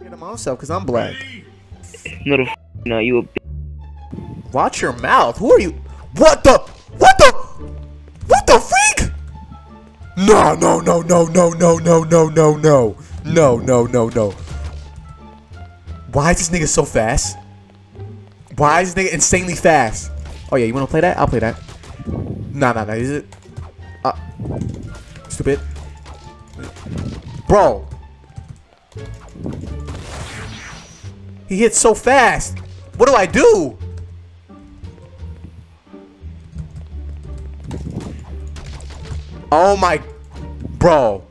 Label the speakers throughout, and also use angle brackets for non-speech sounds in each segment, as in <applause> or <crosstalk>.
Speaker 1: Get him myself because I'm black.
Speaker 2: No, no, you a b-
Speaker 1: Watch your mouth. Who are you? What the? What the? What the freak? No, no, no, no, no, no, no, no, no, no, no, no, no, no. Why is this nigga so fast? Why is this nigga insanely fast? Oh yeah, you wanna play that? I'll play that. Nah, nah, nah. Is it? Uh, stupid. Bro. He hits so fast. What do I do? Oh my, bro.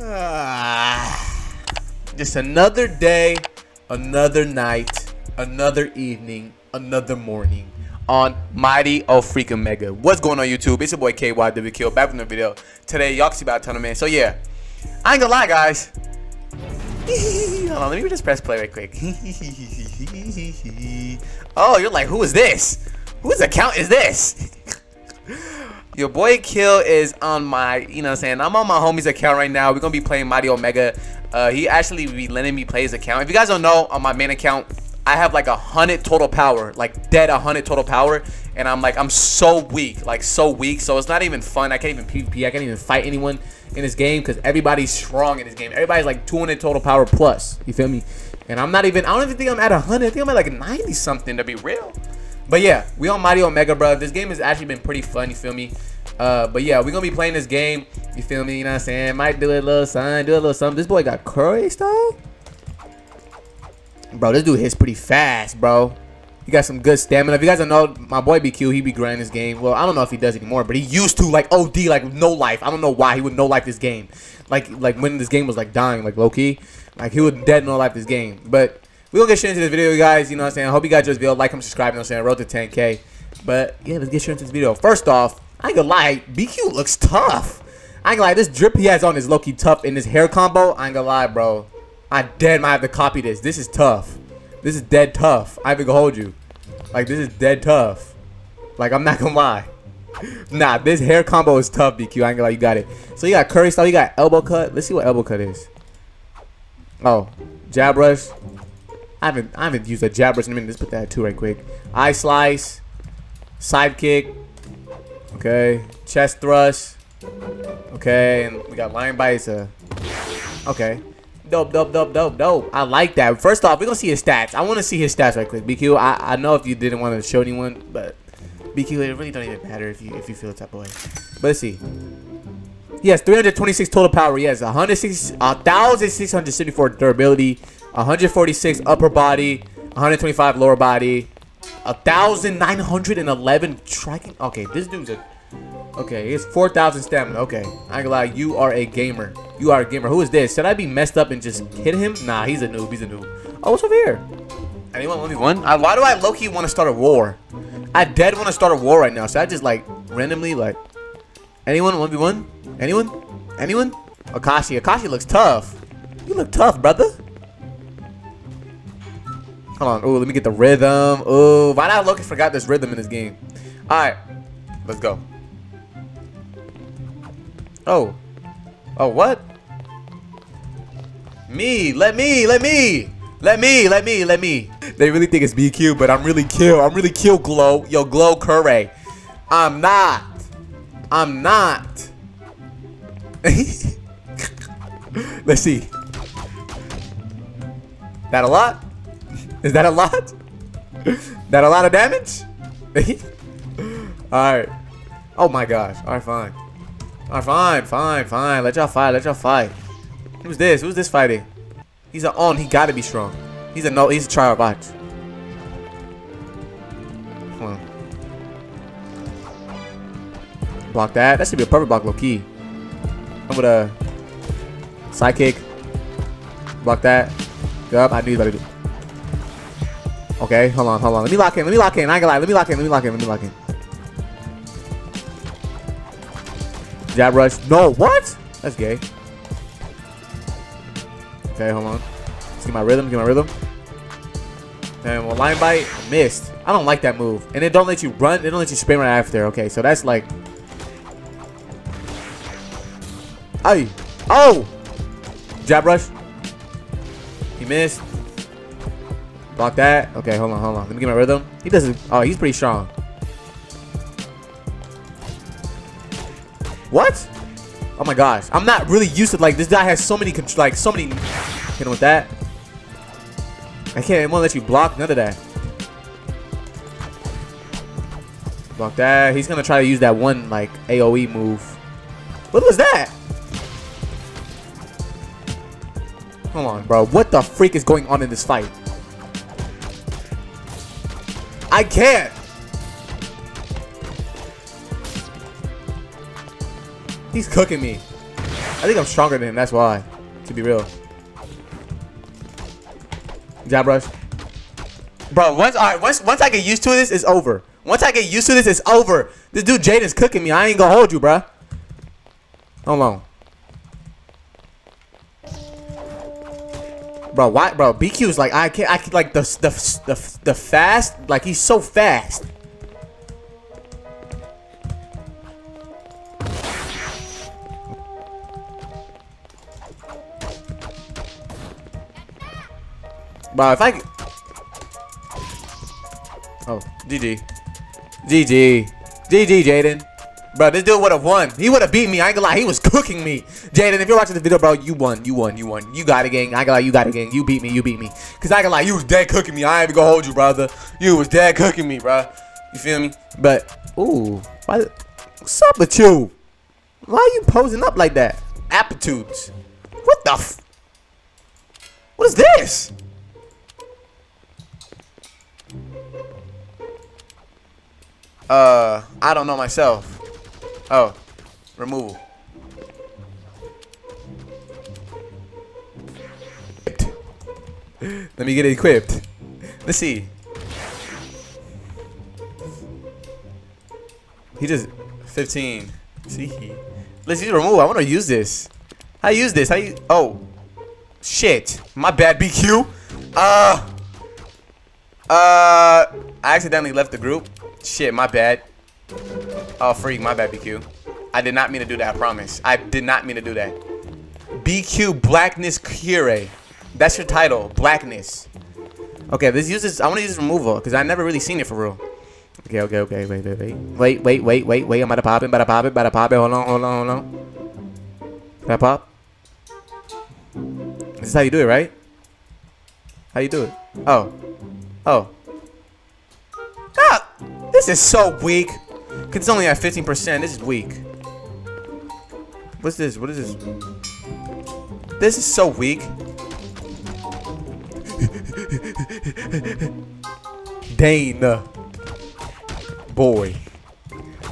Speaker 1: Ah. Just another day, another night, another evening, another morning on Mighty O Freaking Mega. What's going on YouTube? It's your boy KYWKill back with another video. Today, y'all can see about a ton of man. So yeah, I ain't gonna lie, guys. <laughs> Hold on, let me just press play right quick. <laughs> oh, you're like, who is this? Whose account is this? <laughs> Your boy Kywl is on my, you know what I'm saying? I'm on my homie's account right now. We're going to be playing Mighty Omega. Uh, he actually be letting me play his account. If you guys don't know, on my main account, I have like a hundred total power, like dead a hundred total power, and I'm like I'm so weak, like so weak. So it's not even fun. I can't even PvP. I can't even fight anyone in this game because everybody's strong in this game. Everybody's like 200 total power plus. You feel me? And I'm not even. I don't even think I'm at 100. I think I'm at like 90 something to be real. But yeah, we on Mighty Omega, bro. This game has actually been pretty fun. You feel me? Uh, but yeah, we're gonna be playing this game. You feel me? You know what I'm saying? Might do a little something, do a little something. This boy got courage though. Bro, this dude hits pretty fast, bro. He got some good stamina. If you guys don't know, my boy BQ, he be grinding this game. Well, I don't know if he does anymore, but he used to like OD, like no life. I don't know why he would no life this game. Like like when this game was like dying, like low key. Like he would dead no life this game. But we gonna get straight into this video, guys. You know what I'm saying? I hope you guys just video, like, and subscribe. You know what I'm saying? I Road to 10k. But yeah, let's get straight into this video. First off, I ain't gonna lie, BQ looks tough. I ain't gonna lie, this drip he has on is low-key tough. And this hair combo, I ain't gonna lie, bro. I dead might have to copy this. This is tough. This is dead tough. I even hold you. Like this is dead tough. Like I'm not gonna lie. <laughs> Nah, this hair combo is tough, BQ. I ain't gonna lie, you got it. So you got curry style, you got elbow cut. Let's see what elbow cut is. Oh, jab rush. I haven't I haven't used a jab rush in a minute. Let's put that too right quick. Ice slice, side kick. Okay, chest thrust. Okay, and we got lion bites. Uh, okay, dope, dope, dope, dope, dope. I like that. First off, we're gonna see his stats. I want to see his stats right quick. BQ, I, I know if you didn't want to show anyone, but BQ, it really don't even matter if you if you feel the type of way. But let's see. Yes, 326 total power. Yes, 160, 1,674 durability, 146 upper body, 125 lower body, 1,911 tracking. Okay, this dude's a. Okay, it's 4,000 stamina. Okay, I ain't gonna lie, you are a gamer. You are a gamer. Who is this? Should I be messed up and just hit him? Nah, he's a noob. He's a noob. Oh, what's over here? Anyone me one? I, why do I low-key want to start a war? I dead want to start a war right now. So I just like randomly like. Anyone 1v1? Anyone? Anyone? Akashi. Akashi looks tough. You look tough, brother. Hold on. Oh, let me get the rhythm. Oh, why did I look forgot this rhythm in this game? Alright. Let's go. Oh. Oh, what? Me. Let me. Let me. Let me. Let me. Let me. They really think it's BQ, but I'm really Kywl. I'm really Kywl glow. Yo, glow curry. I'm not. I'm not. <laughs> Let's see. That a lot? Is that a lot? <laughs> that a lot of damage? <laughs> Alright. Oh my gosh. Alright, fine. Alright, fine, fine, fine. Let y'all fight. Let y'all fight. Who's this? Who's this fighting? He's an on. He gotta be strong. He's a no. He's a trial box. Come on. Block that. That should be a perfect block, low key. I'm with a side kick. Block that. Yup, I knew about to do. Okay, hold on, hold on. Let me lock in. Let me lock in. I ain't gonna lie. Let me lock in. Let me lock in. Let me lock in. Jab rush. No, what? That's gay. Okay, hold on. Let's get my rhythm. Get my rhythm. And well, lion bite missed. I don't like that move. And it don't let you run. It don't let you spin right after. Okay, so that's like. Ay. Oh! Jab rush. He missed. Block that. Okay, hold on, hold on. Let me get my rhythm. He doesn't. Oh, he's pretty strong. What? Oh my gosh. I'm not really used to like this guy has so many like so many hit him with that. I can't won't let you block none of that. Block that. He's gonna try to use that one like AoE move. What was that? Hold on, bro. What the freak is going on in this fight? I can't. He's cooking me. I think I'm stronger than him. That's why. To be real. Jab rush. Bro, once all right, once once I get used to this, it's over. Once I get used to this, it's over. This dude Jaden's cooking me. I ain't gonna hold you, bro. Hold on. Bro, why, bro? BQ is like I can't. I can like the the the the fast. Like he's so fast. Bro, if I... Oh, GG. GG. GG, Jaden. Bro, this dude would have won. He would have beat me. I ain't gonna lie. He was <laughs> cooking me. Jaden, if you're watching this video, bro, you won. You won. You won. You got it, gang. I ain't gonna lie. You got it, gang. You beat me. You beat me. Because I ain't gonna lie. You was dead cooking me. I ain't even gonna hold you, brother. You was dead cooking me, bro. You feel me? But, ooh. Why, what's up with you? Why are you posing up like that? Aptitudes. What the f... What is this? Uh, I don't know myself. Oh, removal. Let me get it equipped. Let's see. He just 15. See, let's use remove. I want to use this. How you use this? How you? Oh, shit. My bad, BQ. Uh, uh, I accidentally left the group. Shit, my bad. Oh, freak, my bad, BQ. I did not mean to do that, I promise. I did not mean to do that. BQ Blackness Cure. That's your title, Blackness. Okay, this. I want to use removal because I never really seen it for real. Okay, okay, okay, wait, wait, wait. Wait, wait, wait, wait, wait. I'm about to pop it, about to pop it, about to pop it. Hold on, hold on, hold on. Can I pop? This is how you do it, right? How you do it? Oh. Oh. Ah! This is so weak. It's only at 15%. This is weak. What's this? What is this? This is so weak. Dane. Boy.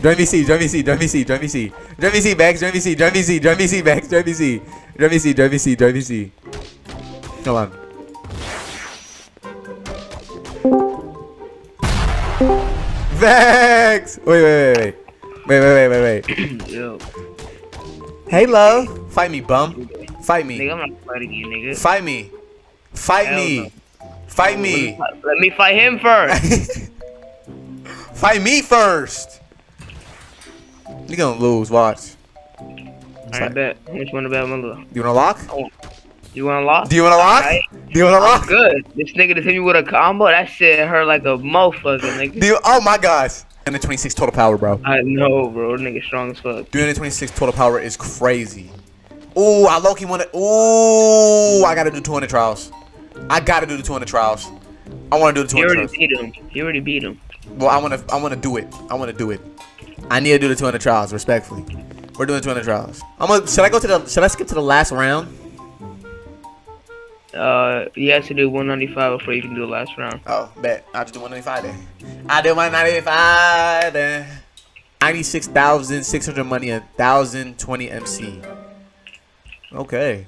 Speaker 1: Join VC, join VC, join VC, join VC. Join VC, Bags, join VC, join VC, join VC, Bags, join VC. Join VC, join VC, join VC. Come on. Vex! Wait, wait, wait, wait. Wait, wait, wait, wait. <clears throat>
Speaker 2: Yo,
Speaker 1: Hey, love. Fight me, bum. Fight me.
Speaker 2: nigga, I'm not fighting you, nigga.
Speaker 1: Fight me. Fight
Speaker 2: Hell
Speaker 1: me.
Speaker 2: no.
Speaker 1: Fight
Speaker 2: me, let me fight him first. <laughs>
Speaker 1: Fight me first. You're gonna lose. Watch.
Speaker 2: I bet. Which one about my little?
Speaker 1: You wanna lock?
Speaker 2: You want to lock?
Speaker 1: Do you wanna lock?
Speaker 2: Alright.
Speaker 1: Do you wanna
Speaker 2: I'm
Speaker 1: lock?
Speaker 2: good. This nigga just hit me with a combo. That shit hurt like a motherfucker, nigga.
Speaker 1: Do you, oh my gosh. And the 26 total power, bro.
Speaker 2: I know, bro. Nigga strong as fuck.
Speaker 1: 326 total power is crazy. Ooh, I low key wanna. Ooh, I gotta do 200 trials. I gotta do the 200 trials. I wanna do the
Speaker 2: He
Speaker 1: 200
Speaker 2: already
Speaker 1: trials.
Speaker 2: beat him. He already beat him.
Speaker 1: Well, I wanna, I wanna do it. I wanna do it. I need to do the 200 trials, respectfully. We're doing 200 trials. I'm gonna. Should I go to the? Should I skip to the last round?
Speaker 2: Uh, you have to do 195 before you can do the last round.
Speaker 1: Oh, bet. I'll just do 195 then. I do 195 then. 96,600 money, a 1,020 MC. Okay.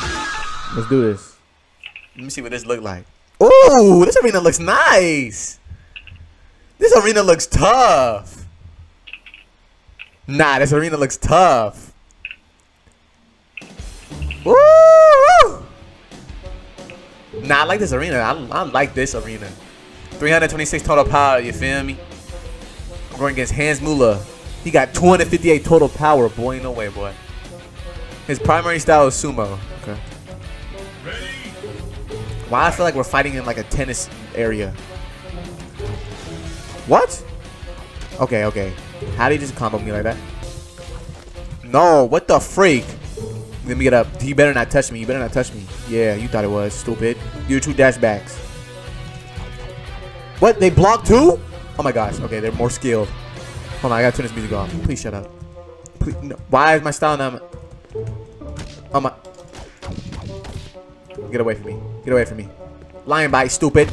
Speaker 1: Let's do this. Let me see what this look like. Ooh, this arena looks nice. This arena looks tough. Nah, this arena looks tough. Woo! Nah, I like this arena. I, I like this arena. 326 total power, you feel me? I'm going against Hans Muller. He got 258 total power, boy. No way, boy. His primary style is sumo. Okay. Why I feel like we're fighting in like a tennis area. What? Okay, okay. How did he just combo me like that? No, what the freak? Let me get up. You better not touch me. You better not touch me. Yeah, you thought it was. Stupid. You two dash backs. What? They block too? Oh my gosh. Okay, they're more skilled. Hold on, I gotta turn this music off. Please shut up. Please, no. Why is my style now? Oh my. Get away from me. Get away from me. Lion bite, stupid.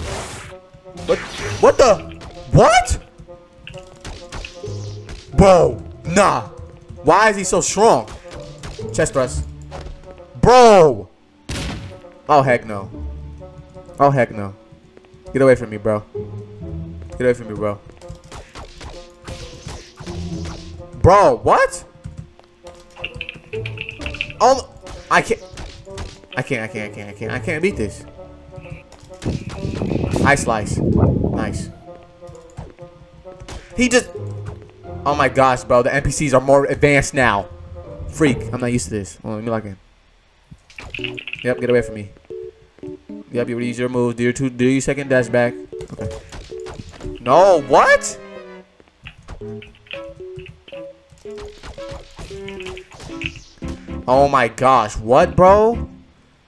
Speaker 1: What? What the? What? Bro, nah. Why is he so strong? Chest press. Bro. Oh, heck no. Oh, heck no. Get away from me, bro. Get away from me, bro. Bro, what? Oh, I can't. I can't, I can't, I can't, I can't. I can't beat this. Ice slice. Nice. He just... Oh my gosh, bro. The NPCs are more advanced now. Freak. I'm not used to this. Well, let me lock in. Yep, get away from me. Yep, you use your moves. Do your two, do your second dash back. Okay. No, what? Oh my gosh, what, bro?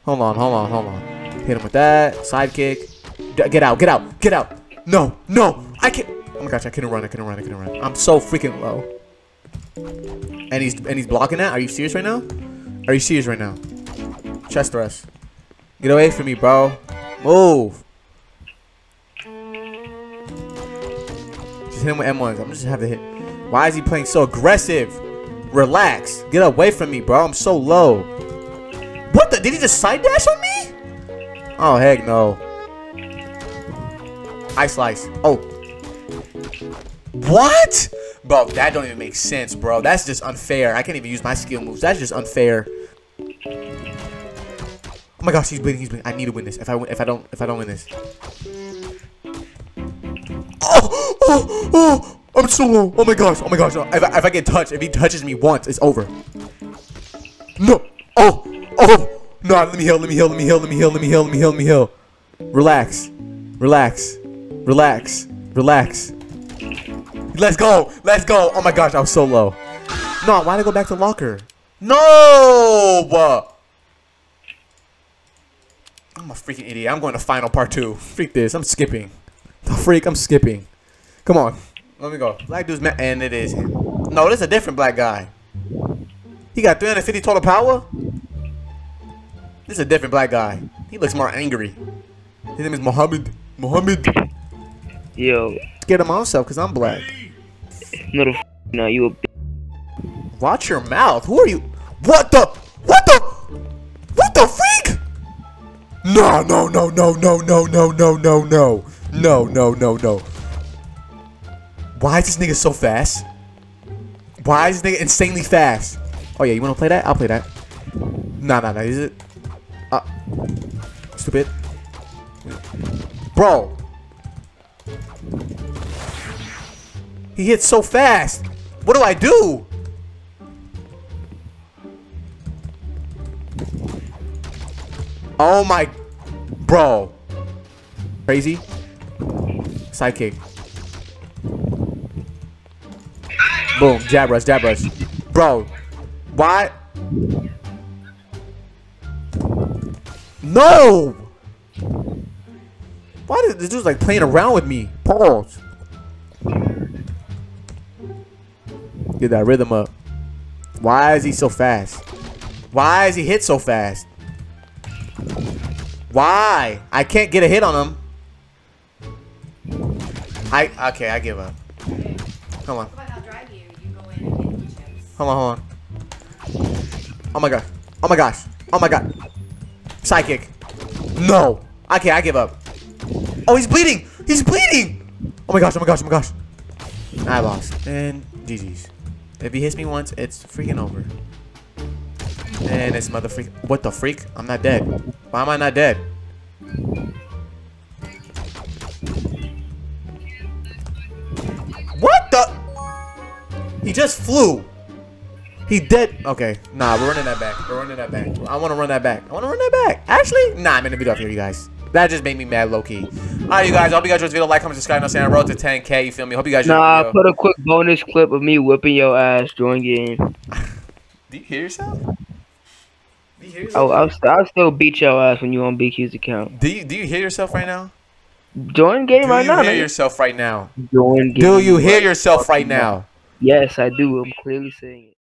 Speaker 1: Hold on, hold on, hold on. Hit him with that. Sidekick. Get out, get out, get out. No, no, I can't. Oh my gosh, I couldn't run, I couldn't run, I couldn't run. I'm so freaking low. And he's and he's blocking that? Are you serious right now? Are you serious right now? Chest thrust. Get away from me, bro. Move. Just hit him with M1s. I'm just have to hit. Why is he playing so aggressive? Relax. Get away from me, bro. I'm so low. What the? Did he just side dash on me? Oh, heck no. Ice slice. Oh. What? Bro, that don't even make sense, bro. That's just unfair. I can't even use my skill moves. That's just unfair. Oh my gosh, he's bleeding. He's bleeding. I need to win this. If I if I don't, if I don't win this. Oh, oh, oh! I'm so low. Oh my gosh. Oh my gosh. If I, if I get touched, if he touches me once, it's over. No. Oh. Oh. No. Let me heal. Let me heal. Let me heal. Let me heal. Let me heal. Let me heal. Let me heal. Relax. Relax. Relax. Relax. Let's go. Let's go. Oh my gosh. I was so low. No. Why did I go back to locker? No. I'm a freaking idiot. I'm going to final part two. Freak this. I'm skipping. The freak. I'm skipping. Come on. Let me go. Black dude's man, and it is him. No, this is a different black guy. He got 350 total power. This is a different black guy. He looks more angry. His name is Mohammed. Mohammed.
Speaker 2: Yo,
Speaker 1: Scared of myself because I'm black.
Speaker 2: little f- no, you a
Speaker 1: Watch your mouth. Who are you? What the? What the? What the freak? No, no, no, no, no, no, no, no, no, no, no, no, no, no. Why is this nigga so fast? Why is this nigga insanely fast? Oh yeah, you wanna play that? I'll play that. Nah, nah, nah. Is it? Uh, stupid. Bro. He hits so fast. What do I do? Oh my, bro. Crazy. Sidekick. Boom. Jab rush. Jab rush. Bro. Why? No. Why did this dude's like playing around with me? Pause. Get that rhythm up. Why is he so fast? Why is he hit so fast? Why? I can't get a hit on him. I okay, I give up. Come on.
Speaker 3: But I'll drive you. You go in and get the chips.
Speaker 1: Hold on, hold on. Oh my god. Oh my gosh. Oh my god. Sidekick. No. Okay, I give up. Oh, he's bleeding. He's bleeding. Oh my gosh. Oh my gosh. Oh my gosh. I lost. And GG's. If he hits me once, it's freaking over. And it's mother freak. What the freak? I'm not dead. Why am I not dead? What the? He just flew. He dead. Okay, nah, we're running that back. We're running that back. I want to run that back. I want to run that back. Actually, nah, I'm gonna beat off here, you guys. That just made me mad, low key. All right, you guys. I hope you guys enjoyed this video. Like, comment, subscribe. I'm saying I road to 10k. You feel me? Hope you guys. enjoyed
Speaker 2: Nah, I put a quick bonus clip of me whipping your ass during game. <laughs>
Speaker 1: Do you hear yourself? Do yourself?
Speaker 2: I'll, I'll, still beat your ass when you on BQ's account.
Speaker 1: Do you do you hear yourself right now?
Speaker 2: During game
Speaker 1: Do
Speaker 2: right
Speaker 1: you hear yourself right now?
Speaker 2: During game.
Speaker 1: Do you hear yourself right now?
Speaker 2: Yes, I do. I'm clearly saying it.